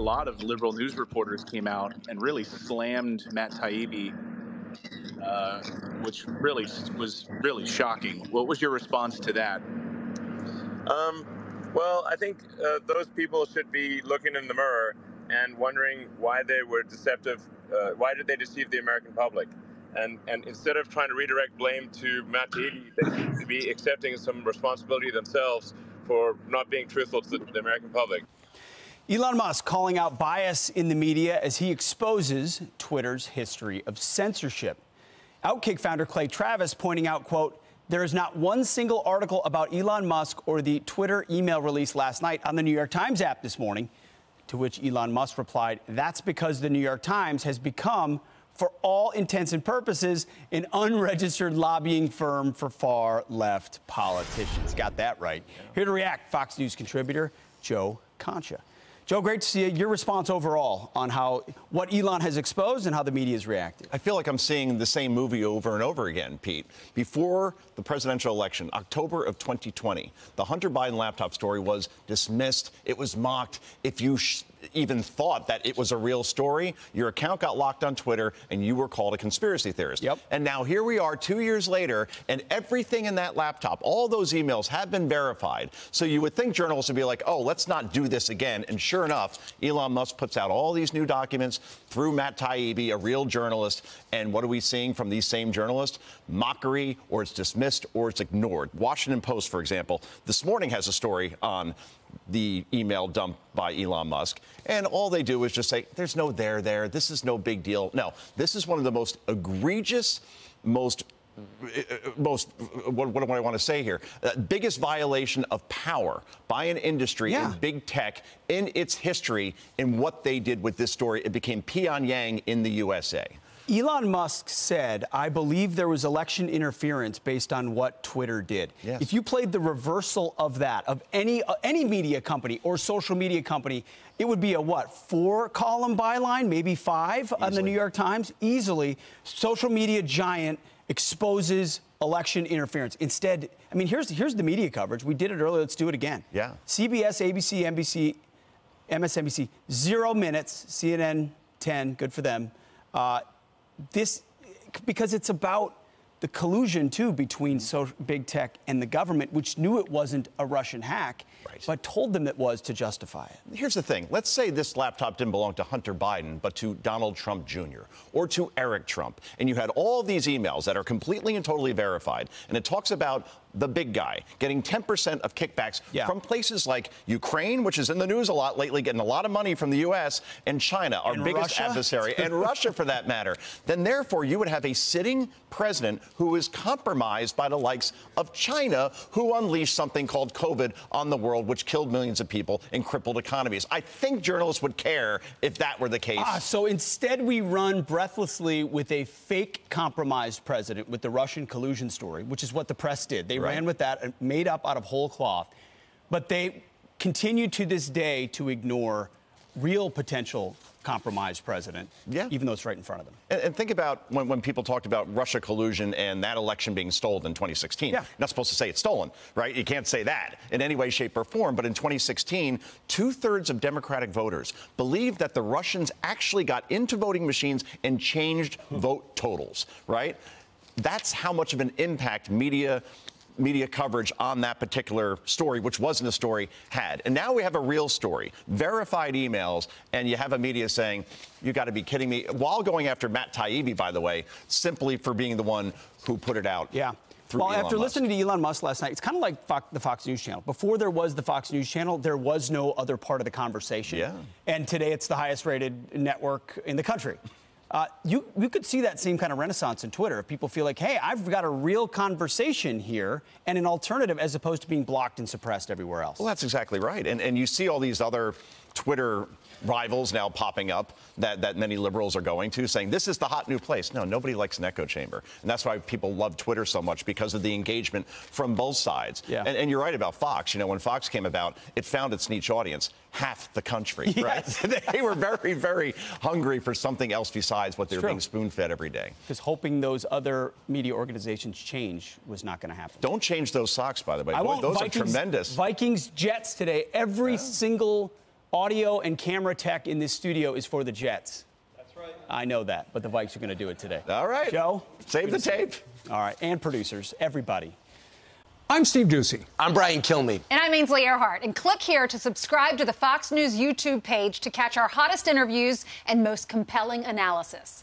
a lot of liberal news reporters came out and really slammed Matt Taibbi, uh, which really was really shocking. What was your response to that? Um, well, I think uh, those people should be looking in the mirror and wondering why they were deceptive. Uh, why did they deceive the American public? And, and instead of trying to redirect blame to Matt Taibbi, they should be accepting some responsibility themselves for not being truthful to the, the American public. Elon Musk calling out bias in the media as he exposes Twitter's history of censorship. Outkick founder Clay Travis pointing out, quote, there is not one single article about Elon Musk or the Twitter email release last night on the New York Times app this morning. To which Elon Musk replied, that's because the New York Times has become for all intents and purposes, an unregistered lobbying firm for far left politicians. Got that right. Here to react, Fox News contributor Joe Concha. Joe, great to see you. Your response overall on how what Elon has exposed and how the media is reacting. I feel like I'm seeing the same movie over and over again, Pete. Before the presidential election, October of 2020, the Hunter Biden laptop story was dismissed. It was mocked. If you even thought that it was a real story, your account got locked on Twitter and you were called a conspiracy theorist. Yep. And now here we are 2 years later and everything in that laptop, all those emails have been verified. So you would think journalists would be like, "Oh, let's not do this again." And sure enough, Elon Musk puts out all these new documents through Matt Taibbi, a real journalist, and what are we seeing from these same journalists? Mockery or it's dismissed or it's ignored. Washington Post, for example, this morning has a story on the email dump by Elon Musk. And all they do is just say, there's no there there. This is no big deal. No, this is one of the most egregious, most most what, what, do I want to say here? Uh, biggest violation of power by an industry yeah. in big tech in its history in what they did with this story. It became Pyongyang in the USA. Elon Musk said, I believe there was election interference based on what Twitter did. Yes. If you played the reversal of that, of any, uh, any media company or social media company, it would be a what, four column byline, maybe five Easily. on the New York Times? Easily. Social media giant exposes election interference. Instead, I mean, here's, here's the media coverage. We did it earlier. Let's do it again. Yeah. CBS, ABC, NBC, MSNBC, zero minutes. CNN, 10. Good for them. Uh, this because it's about the collusion too between mm. so big tech and the government, which knew it wasn't a Russian hack, right. but told them it was to justify it. Here's the thing: let's say this laptop didn't belong to Hunter Biden, but to Donald Trump Jr. or to Eric Trump, and you had all these emails that are completely and totally verified, and it talks about the big guy, getting 10% of kickbacks yeah. from places like Ukraine, which is in the news a lot lately, getting a lot of money from the U.S., and China, our and biggest Russia? adversary, and Russia for that matter, then therefore you would have a sitting president who is compromised by the likes of China, who unleashed something called COVID on the world, which killed millions of people and crippled economies. I think journalists would care if that were the case. Ah, so instead we run breathlessly with a fake compromised president with the Russian collusion story, which is what the press did. They right. ran with that, and made up out of whole cloth. But they continue to this day to ignore real potential compromised president, yeah. even though it's right in front of them. And, and think about when, when, people talked about Russia collusion and that election being stolen in 2016. Yeah. You're not supposed to say it's stolen, right? You can't say that in any way, shape, or form. But in 2016, two thirds of Democratic voters believed that the Russians actually got into voting machines and changed hmm. vote totals, right? That's how much of an impact media media coverage on that particular story, which wasn't a story, had. And now we have a real story, verified emails, and you have a media saying, you got to be kidding me, while going after Matt Taibbi, by the way, simply for being the one who put it out. Yeah. Well, Elon after Musk. listening to Elon Musk last night, it's kind of like Fox, the Fox News channel. Before there was the Fox News channel, there was no other part of the conversation. Yeah. And today it's the highest rated network in the country. Uh, you, you could see that same kind of renaissance in Twitter. If people feel like, hey, I've got a real conversation here and an alternative as opposed to being blocked and suppressed everywhere else. Well, that's exactly right. And, and you see all these other Twitter rivals now popping up that, that many liberals are going to, saying this is the hot new place. No, nobody likes an echo chamber. And that's why people love Twitter so much because of the engagement from both sides. Yeah. And, and you're right about Fox. You know, when Fox came about, it found its niche audience, half the country, yes. right? they were very, very hungry for something else besides what they're being spoon fed every day. Because hoping those other media organizations change was not going to happen. Don't change those socks, by the way. I Boy, won't. Those Vikings, are tremendous. Vikings Jets today. Every yeah. single audio and camera tech in this studio is for the Jets. That's right. I know that, but the Vikes are going to do it today. All right. Joe? Save the tape. All right. And producers, everybody. I'm Steve Doocy. I'm Brian Kilmeade. And I'm Ainsley Earhardt. And click here to subscribe to the Fox News YouTube page to catch our hottest interviews and most compelling analysis.